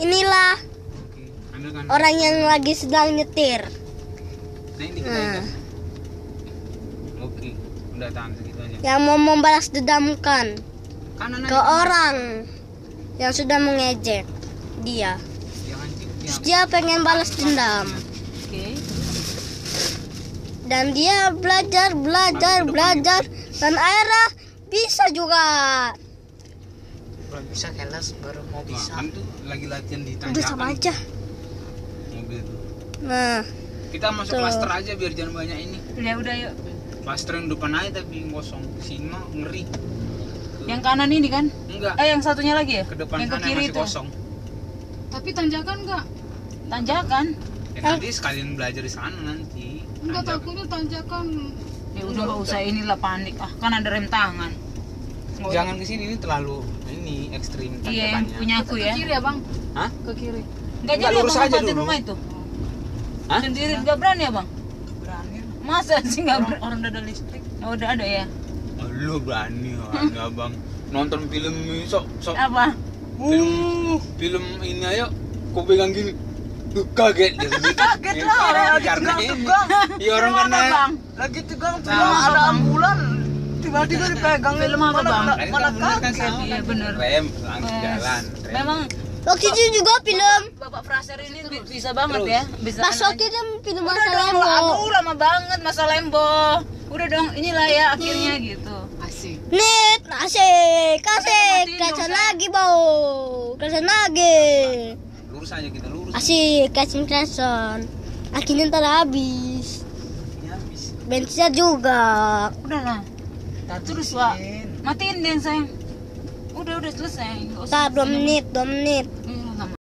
inilah Oke. Kan. orang yang lagi sedang nyetir. Nah, ini kita Nah, ingat. Oke. Udah tahan segitu aja. yang mau membalas dendamkan Kanan ke aja. orang yang sudah mengejek dia. Jangan cip. Terus Yang dia pengen balas dendam Oke. dan dia belajar, belajar, belajar dan akhirnya bisa juga. Belum bisa kelas baru mau bisa kan tuh lagi latihan di Udah sama tanjakan aja. mobil tuh. Nah, Kita masuk Tuh. klaster aja biar jangan banyak ini. Ya udah yuk. Klaster yang depan aja tapi kosong. Sini mah ngeri. Yang kanan ini kan? Enggak. Eh yang satunya lagi ya? Ke depan yang ke sana kiri masih itu. kosong. Tapi tanjakan enggak? Tanjakan. Ya, nanti sekalian belajar di sana nanti. Enggak Tanjakan. takutnya tanjakan. Ya udah nggak usah inilah panik. Ah kan ada rem tangan. Jangan ke sini ini terlalu ini ekstrim. Iya yang punya aku Ke ya. kiri ya bang? Hah? Ke kiri. Enggak Enggak, jadi lurus aja dulu. rumah itu. Hah? Sendiri nggak berani abang? berani Masa sih nggak berani? orang udah ada listrik Oh, udah ada ya. Oh, lu berani kan abang nonton film ini sok sok Apa? film film ini ayo kau pegang gini Duh, kaget dia kaget Ya, lah lagi karena ini ya orang karena bang? lagi tegang tegang ada Bang. ambulan tiba-tiba dipegang Film apa, Bang? Mana kan bener kan kaget Iya, kan? bener. rem langsung jalan. Memang waktu itu juga film. Bapak Fraser ini bi- bisa banget Terus. ya. Bisa Pas waktu itu film Udah masa dong, Lembo. aduh lama banget masa lembo. Udah dong, inilah ya akhirnya gitu. Asik. Nit, asik, asik, kacau dong, lagi bau, kacau lagi. lurus aja kita lurus Asik, kacau kacau. Akhirnya ntar habis. Bensinnya juga. Udahlah. Terus Wak, matiin deh sayang. Udah udah selesai. Nggak usah Tak, dua menit, dua menit.